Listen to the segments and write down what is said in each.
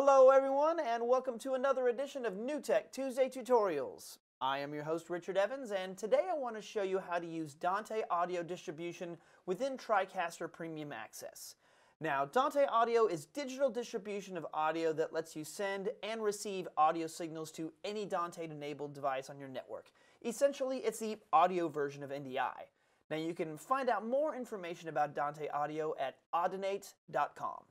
Hello everyone and welcome to another edition of NewTek Tuesday Tutorials. I am your host Richard Evans and today I want to show you how to use Dante audio distribution within TriCaster Premium Access. Now Dante Audio is digital distribution of audio that lets you send and receive audio signals to any Dante enabled device on your network. Essentially it's the audio version of NDI. Now you can find out more information about Dante Audio at audinate.com.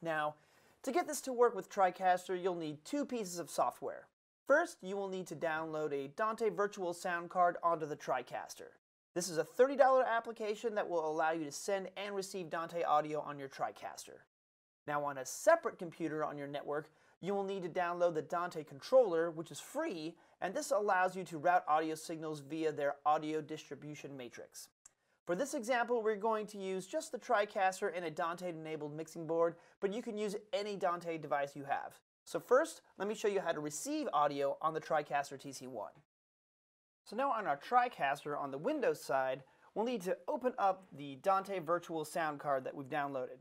Now to get this to work with TriCaster, you'll need two pieces of software. First, you will need to download a Dante Virtual Sound Card onto the TriCaster. This is a $30 application that will allow you to send and receive Dante audio on your TriCaster. Now on a separate computer on your network, you will need to download the Dante controller, which is free, and this allows you to route audio signals via their audio distribution matrix. For this example, we're going to use just the TriCaster and a Dante-enabled mixing board, but you can use any Dante device you have. So first, let me show you how to receive audio on the TriCaster TC1. So now on our TriCaster on the Windows side, we'll need to open up the Dante Virtual Sound Card that we've downloaded.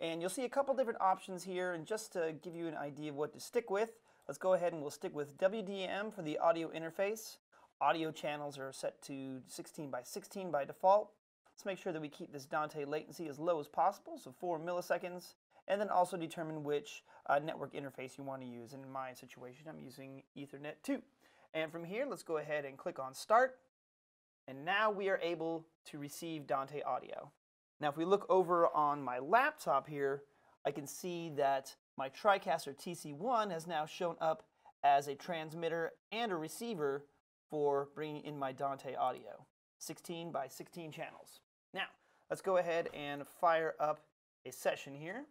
And you'll see a couple different options here, and just to give you an idea of what to stick with, let's go ahead and we'll stick with WDM for the audio interface. Audio channels are set to 16 by 16 by default. Let's make sure that we keep this Dante latency as low as possible, so 4 milliseconds, and then also determine which uh, network interface you want to use. And in my situation, I'm using Ethernet 2. And from here, let's go ahead and click on Start. And now we are able to receive Dante audio. Now if we look over on my laptop here, I can see that my TriCaster TC1 has now shown up as a transmitter and a receiver for bringing in my Dante audio. 16 by 16 channels. Now, let's go ahead and fire up a session here.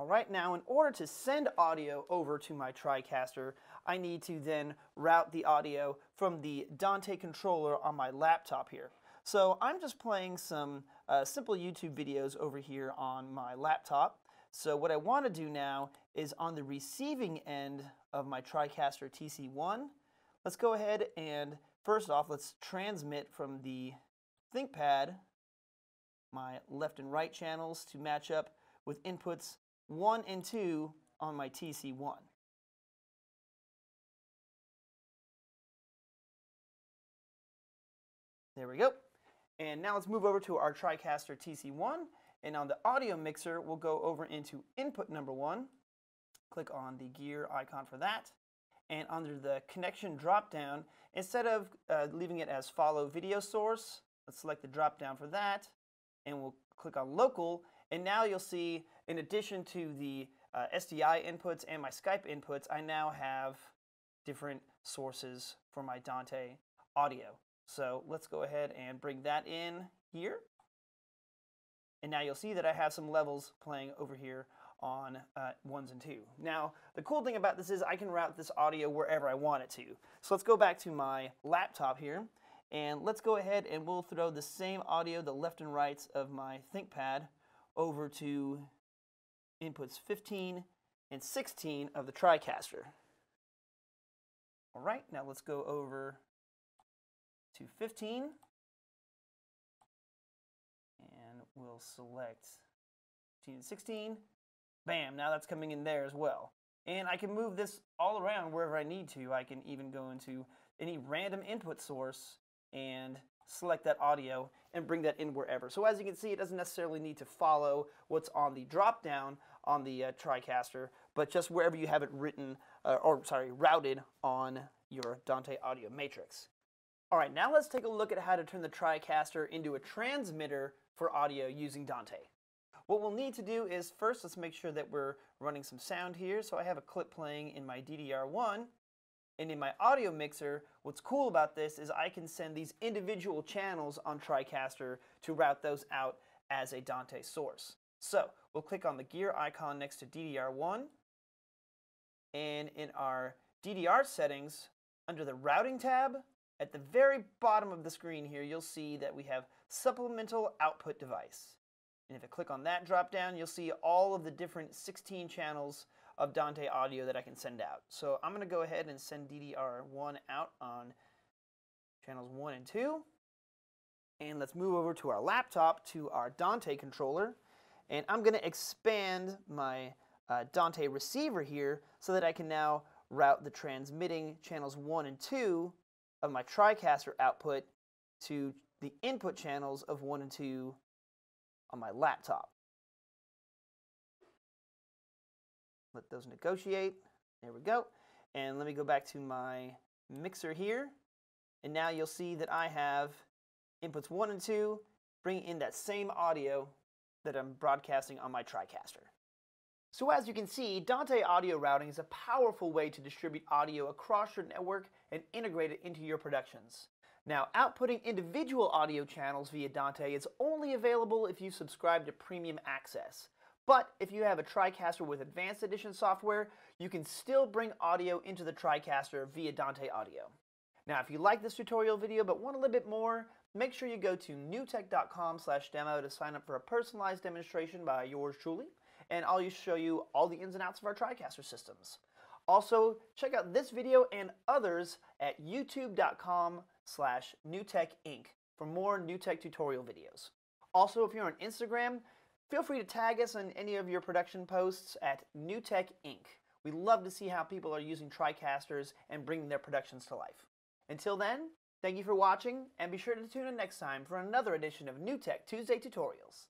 All right, now in order to send audio over to my TriCaster, I need to then route the audio from the Dante controller on my laptop here. So I'm just playing some uh, simple YouTube videos over here on my laptop. So what I want to do now is on the receiving end of my TriCaster TC1, let's go ahead and first off, let's transmit from the ThinkPad my left and right channels to match up with inputs 1 and 2 on my TC1. There we go. And now let's move over to our TriCaster TC1 and on the audio mixer, we'll go over into input number one, click on the gear icon for that, and under the connection dropdown, instead of uh, leaving it as follow video source, let's select the dropdown for that, and we'll click on local, and now you'll see, in addition to the uh, SDI inputs and my Skype inputs, I now have different sources for my Dante audio. So let's go ahead and bring that in here. And now you'll see that I have some levels playing over here on uh, ones and two. Now, the cool thing about this is I can route this audio wherever I want it to. So let's go back to my laptop here, and let's go ahead and we'll throw the same audio, the left and rights of my ThinkPad, over to inputs 15 and 16 of the TriCaster. All right, now let's go over to 15 we'll select 15 and 16. Bam, now that's coming in there as well. And I can move this all around wherever I need to. I can even go into any random input source and select that audio and bring that in wherever. So as you can see, it doesn't necessarily need to follow what's on the drop down on the uh, TriCaster, but just wherever you have it written, uh, or sorry, routed on your Dante audio matrix. All right, now let's take a look at how to turn the TriCaster into a transmitter for audio using Dante. What we'll need to do is first let's make sure that we're running some sound here. So I have a clip playing in my DDR1 and in my audio mixer, what's cool about this is I can send these individual channels on TriCaster to route those out as a Dante source. So we'll click on the gear icon next to DDR1 and in our DDR settings under the routing tab at the very bottom of the screen here, you'll see that we have supplemental output device. And if I click on that drop down, you'll see all of the different 16 channels of Dante audio that I can send out. So I'm going to go ahead and send DDR1 out on channels 1 and 2. And let's move over to our laptop to our Dante controller. And I'm going to expand my uh, Dante receiver here so that I can now route the transmitting channels 1 and 2 of my TriCaster output to the input channels of 1 and 2 on my laptop. Let those negotiate. There we go. And let me go back to my mixer here. And now you'll see that I have inputs 1 and 2 bringing in that same audio that I'm broadcasting on my TriCaster. So as you can see, Dante audio routing is a powerful way to distribute audio across your network and integrate it into your productions. Now, outputting individual audio channels via Dante is only available if you subscribe to Premium Access. But if you have a TriCaster with Advanced Edition software, you can still bring audio into the TriCaster via Dante Audio. Now, if you like this tutorial video but want a little bit more, make sure you go to newtek.com demo to sign up for a personalized demonstration by yours truly, and I'll show you all the ins and outs of our TriCaster systems. Also, check out this video and others at youtube.com slash newtekinc for more NewTek tutorial videos. Also, if you're on Instagram, feel free to tag us in any of your production posts at NewTek Inc. We love to see how people are using TriCasters and bringing their productions to life. Until then, thank you for watching, and be sure to tune in next time for another edition of NewTek Tuesday Tutorials.